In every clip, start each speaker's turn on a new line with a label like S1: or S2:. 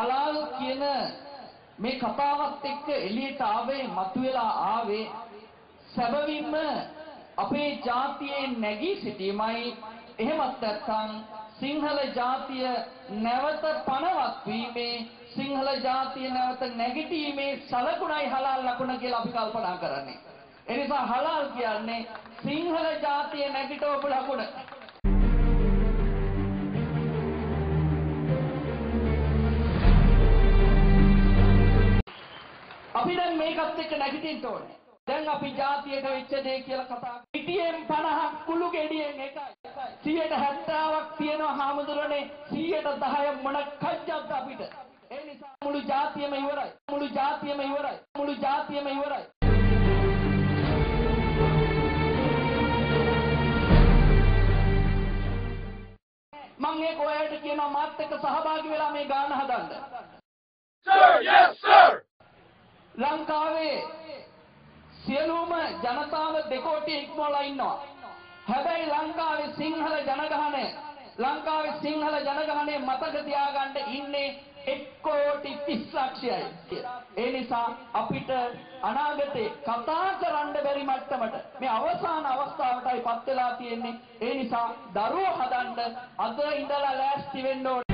S1: මේ හලාල් කියන මේ කතාවත් එක්ක එළියට ආවේ මතුවලා ආවේ සැබවින්ම අපේ ජාතියේ නැගී සිටීමයි එහෙමත් නැත්නම් සිංහල ජාතිය නැවත පණවත් වීමේ සිංහල ජාතිය නැවත නැගිටීමේ සලකුණයි හලාල් ලකුණ කියලා අපි කල්පනා කරන්නේ. ඒ නිසා හලාල් කියන්නේ සිංහල ජාතිය නැගිටවපු ලකුණ. අපි දැන් මේකත් එක්ක නැගිටින්න ඕනේ. දැන් අපි ජාතියට වෙච්ච දේ කියලා කතා පිටියෙන් 50ක් කුළු ගෙඩියෙන් එකයි. 170ක් තියෙනවා හාමුදුරනේ. 110 මොන කජ්ජක්ද අපිට? ඒ නිසා මුළු ජාතියම ඉවරයි. මුළු ජාතියම ඉවරයි. මුළු ජාතියම ඉවරයි. මම ඒක ඔයාලට කියනවා මාත් එක්ක සහභාගී වෙලා මේ ගාන හදන්න.
S2: Sir, yes, sir.
S1: ලංකාවේ සියලුම ජනතාව දෙකෝටි ඉක්මවලා ඉන්නවා. හැබැයි ලංකාවේ සිංහල ජනගහනය ලංකාවේ සිංහල ජනගහනය මතක තියාගන්න ඉන්නේ එක් කෝටි 30 ලක්ෂයයි. ඒ නිසා අපිට අනාගතේ කතා කරන්න බැරි මට්ටමට මේ අවසාන අවස්ථාවටයි පත් වෙලා තියෙන්නේ. ඒ නිසා දරුවෝ හදන්න අද ඉඳලා ලෑස්ති වෙන්න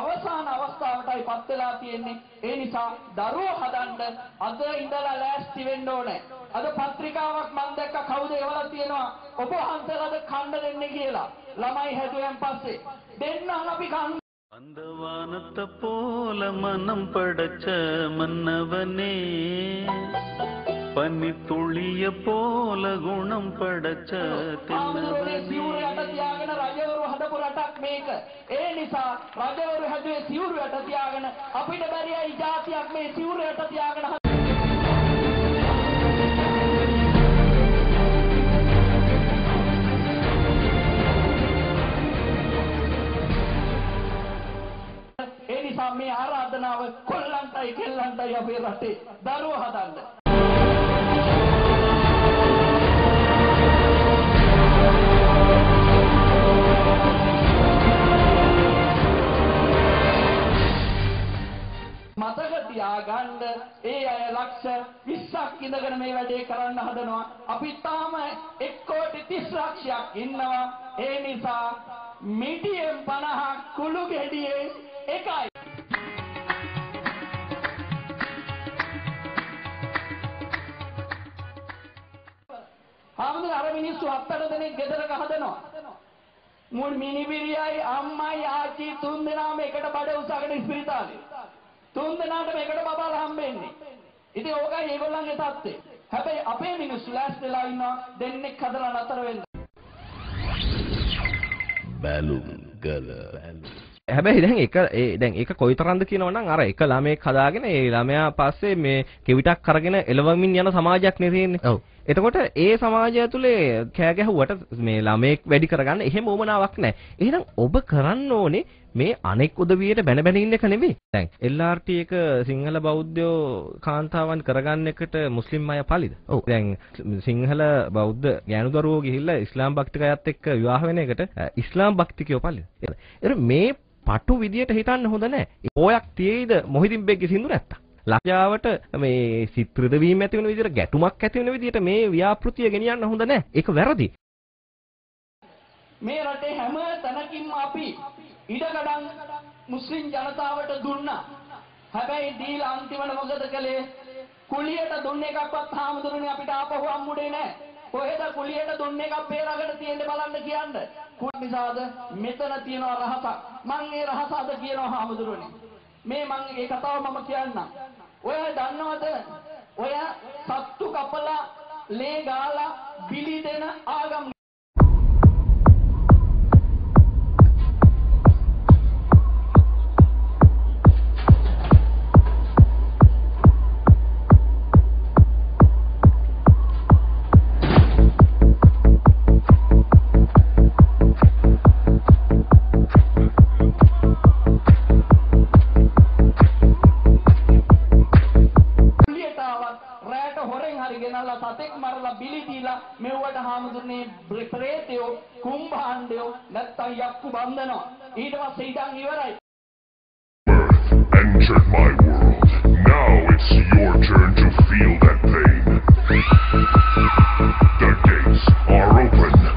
S1: අවසාන අවස්ථාවටයි පත් වෙලා තියෙන්නේ. ඒ නිසා දරුවෝ හදන්න අද ඉඳලා ලෑස්ති වෙන්න ඕනේ. අද පත්‍රිකාවක් මම දැක්ක කවුද එවලා තියෙනවා ඔබ වහන්සේලාද කන්න දෙන්නේ කියලා. ළමයි හැදුවෙන් පස්සේ දෙන්නම් අපි කන්න
S3: அந்த வானத்தை போல மனம் படைச்ச மன்னவனே பன்னி துளிய போல
S1: ගුණම්
S3: පඩච
S1: තියාගෙන රජවරු හදපු රටක් මේක. ඒ නිසා රජවරු හැදුවේ සිවුරු යට තියාගෙන අපිට බැරියයි ජාතියක් මේ සිවුරු යට තියාගෙන ඒ නිසා මේ ආරාධනාව කොල්ලන්ටයි කෙල්ලන්ටයි අපේ රටේ දරුවෝ හදන්න. මතක තියාගන්න. ඒ අය ලක්ෂ 20ක් ඉඳගෙන මේ වැඩේ කරන්න හදනවා. අපි තාම 1 කෝටි 30 ලක්ෂයක් ඉන්නවා. ඒ නිසා මිටියෙන් 50 කුළු ගෙඩියෙන් එකයි. ආමුදුර අර මිනිස්සු හතර දෙනෙක් ගෙදරක හදනවා. මුල් මිනිබිරියයි අම්මයි ආච්චි තුන් දෙනාම එකට බඩ උසගෙන ඉස්පිරිතාලේ. තුන් දෙනාටම එකට බබාලා හම්බෙන්නේ. ඉතින් ඕකයි ඒගොල්ලන්ගේ තත්ත්වය හැබැයි අපේ මිනිස්සු ලෑස්තිලා ඉන්නවා. දෙන්නෙක් හදලා නතර වෙන්න.
S3: බැලුම් ගල.
S4: හැබැයි දැන් එක ඒ දැන් ඒක කොයිතරම්ද කියනවනම් අර එක ළමයෙක් හදාගෙන ඒ ළමයා පස්සේ මේ කෙවිතක් අරගෙන එලවමින් යන සමාජයක් නේ තියෙන්නේ.
S5: ඔව්.
S4: එතකොට ඒ සමාජය ඇතුලේ කෑ ගැහුවට මේ ළමයෙක් වැඩි කරගන්න එහෙම උවමනාවක් නැහැ. එහෙනම් ඔබ කරන්න ඕනේ මේ අනෙක් උදවියට බැන බැන ඉන්න එක නෙවෙයි. දැන් LRT එක සිංහල බෞද්ධයෝ කාන්තාවන් කරගන්න එකට මුස්ලිම් අය පලිද? ඔව්. දැන් සිංහල බෞද්ධ ගෑනු දරුවෝ ගිහිල්ලා ඉස්ලාම් භක්තිකයත් එක්ක විවාහ වෙන එකට ඉස්ලාම් භක්තිකයෝ පලිද? එතන මේ පටු විදියට හිතන්න හොඳ නැහැ. ඕයක් තියෙයිද මොහිදින් බෙක්ගේ සින්දු නැත්තම්. ලජ්ජාවට මේ සිත්‍රද වීම ඇති වෙන විදියට ගැටුමක් ඇති වෙන විදියට මේ ව්‍යාපෘතිය ගෙනියන්න හොඳ නැහැ. ඒක වැරදි.
S1: මේ රටේ හැම තැනකින්ම අපි ඉඩකඩම් මුස්ලිම් ජනතාවට දුන්නා. හැබැයි දීලා අන්තිමට මොකද කළේ? කුලියට දුන්න එකක්වත් හාමුදුරනේ අපිට ආපහු හම්බුනේ නැහැ. කොහෙද කුලියට දුන්න එකක් පේරකට තියෙන්න බලන්න කියන්න. කුල් නිසාද මෙතන තියෙනවා රහසක්. මං ඒ රහස අද කියනවා හාමුදුරනේ. මේ මං ඒ කතාව මම කියන්නම්. ඔය දන්නවද? ඔය සත්තු කපලා ලේ ගාලා බිලි දෙන ආගම් කුලියට ආවත් රැයට හොරෙන් හරි ගෙනල්ලා සතෙක් මරලා බිලි දීලා මෙව්වට යන්නේ ප්‍රේතයෝ කුම්භාණ්ඩයෝ නැත්තම් යක්කු බන්ධනවා ඊට පස්සේ ඉඳන් ඉවරයි
S2: entered my world. Now it's your turn to feel that pain. The gates are open.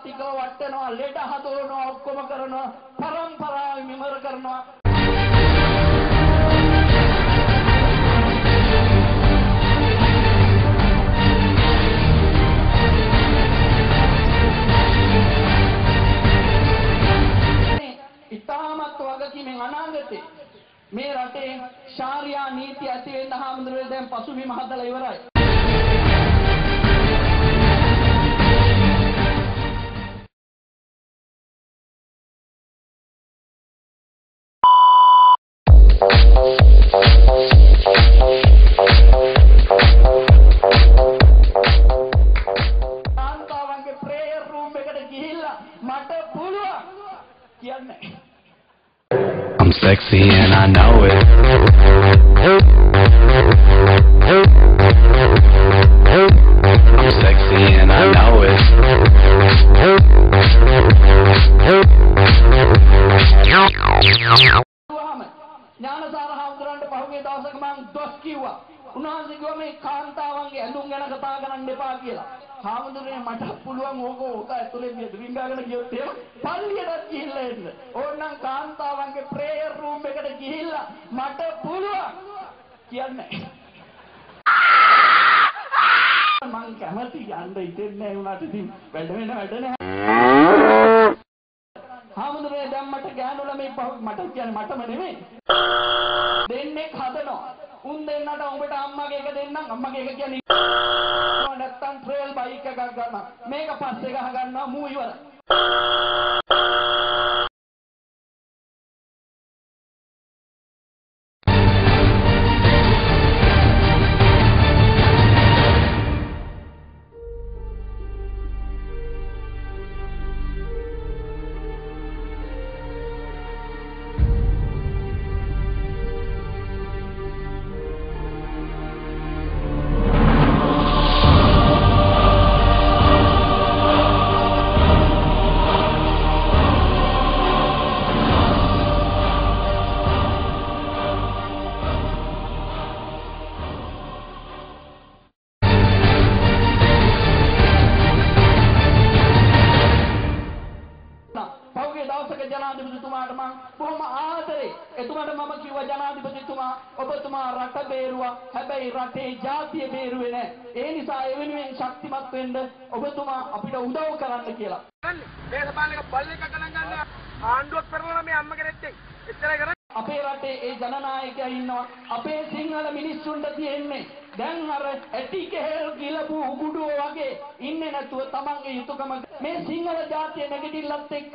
S1: මිනිස්සු ආර්ථිකව වටනවා ලෙඩ හදවනවා ඔක්කොම කරනවා පරම්පරාව විමර කරනවා.
S5: Sexy and I know it. I'm sexy and I know it.
S1: කිව්වහම ඥානසාර හාමුදුරන්ට පහුගිය දවසක මං දොස් කිව්වා. උන්වහන්සේ කිව්වා මේ කාන්තාවන්ගේ ඇඳුම් ගැන කතා කරන්න එපා කියලා. හාමුදුරනේ මට පුළුවන් ඕක ඕක ඇතුලේ මේ රින්ගාගෙන ගියොත් එහෙම පල්ලියටත් ගිහිල්ලා එන්න. ඕනනම් කාන්තාවන්ගේ ප්‍රේයර් රූම් එකට ගිහිල්ලා මට පුළුවන් කියන්නේ. මං කැමති යන්න ඉතින්නේ නැහැ උනාට ඉතින් වැඩ වෙන වැඩ නැහැ. හාමුදුරනේ දැන් මට ගෑනු ළමයි පහ මට කියන්නේ මටම නෙමෙයි. දෙන්නේ හදනවා. උන් දෙන්නට උඹට අම්මගේ එක දෙන්නම් අම්මගේ එක කියන්නේ නැත්තම් ට්‍රේල් බයික් එකක් ගන්න. මේක පස්සේ ගහ ගන්නවා මූ ඉවර. එතුමාට මම කිව්වා ජනාධිපතිතුමා ඔබතුමා රට බේරුවා. හැබැයි රටේ ජාතිය බේරුවේ නැහැ ඒ නිසා ඒ වෙනුවෙන් ශක්තිමත් වෙන්න ඔබතුමා අපිට උදව් කරන්න කියලා.
S6: දේශපාලනික බල්ලෙක් ගණන් ගන්න. ආණ්ඩුවක් කරනවා මේ අම්ම කෙනෙක්ට එච්චරයි කරන්නේ.
S1: අපේ රටේ ඒ ජනනායකයා ඉන්නවා. අපේ සිංහල මිනිස්සුන්ට තියෙන්නේ දැන් අර ඇටි කෙහෙල් ගිලපු උගුඩුව වගේ ඉන්නේ නැතුව තමන්ගේ යුතුයකම මේ සිංහල ජාතිය නැගිටිල්ලත් එක්ක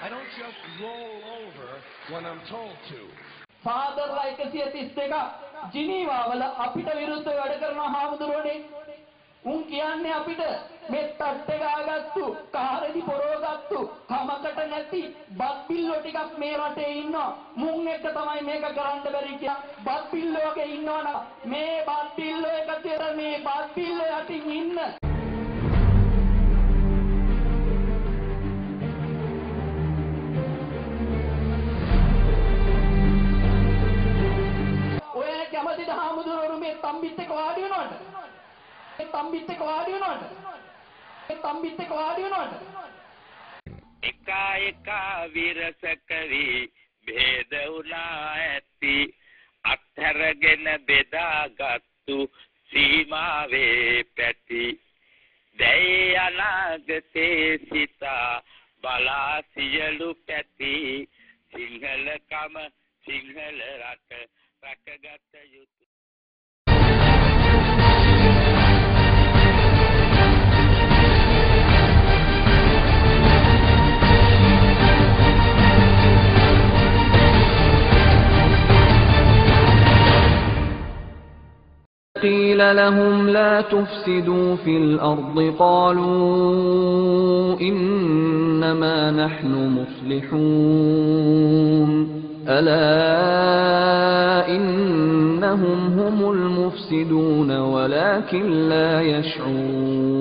S7: I don't just roll over when I'm told to.
S1: ෆාදර්ලා 132 ජිනීවාවල අපිට විරුද්ධව වැඩ කරන හාමුදුරුවනේ. උන් කියන්නේ අපිට මේ තට්ටේ ගාගත්තු කාරෙදි පොරවගත්තු කමකට නැති බත් බිල්ලෝ ටිකක් මේ රටේ ඉන්නවා. මුන් එක තමයි මේක කරන්න බැරි කියලා. බත් බිල්ලෝ වගේ ඉන්නවනම් මේ බත් බිල්ලෝ එක තේර මේ බත් බිල්ලෝ යටින් ඉන්න. තම්බිත් එක වාඩි වෙනවද? ඒ තම්බිත් එක වාඩි වෙනවද? ඒ තම්බිත් එක වාඩි වෙනවද?
S8: එකා එකා විරසක වී ભેද උනා ඇති අත්හැරගෙන බෙදාගත්තු සීමාවේ පැති දැයි අනාගතේ සිතා බලා සියලු පැති සිංහලකම සිංහල රට රැකගත යුතු
S9: قيل لهم لا تفسدوا في الأرض قالوا إنما نحن مصلحون. ألا إنهم هم المفسدون ولكن لا يشعرون.